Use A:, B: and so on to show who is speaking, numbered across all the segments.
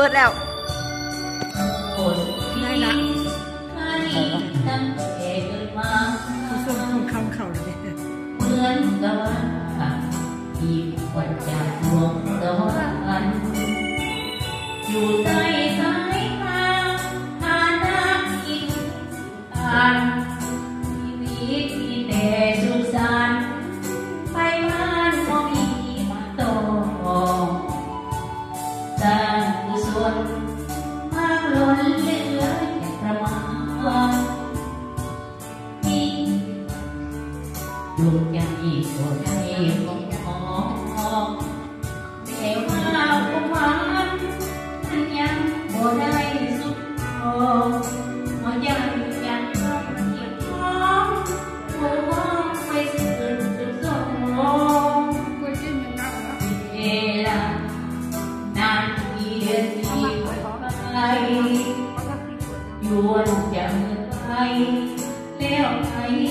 A: เปิดแล้ว
B: ได้ละตั้งแต่เกิดมา
C: ส่งคำเขาเลย
B: เหมือนกับว่าที่วันจากดวงตะวันอยู่ใต้
C: dùng càng gì của
B: thầy không khó nếu mà không ăn anh nhắn bộ đây giúp hồ mà chẳng chẳng không nhiều khó bộ hoa phải sử dụng rồi vì là nàng yên thì phải chuồn chẳng tay leo thấy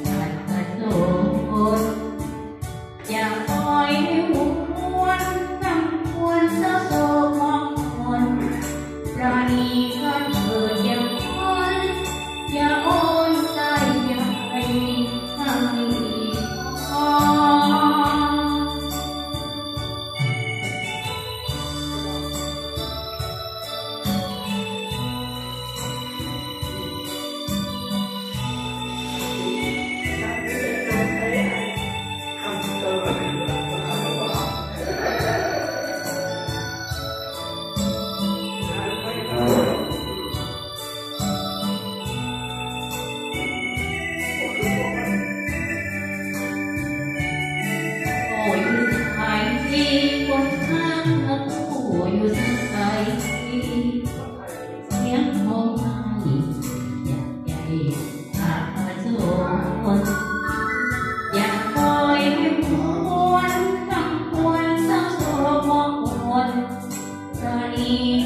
B: Thank you. You.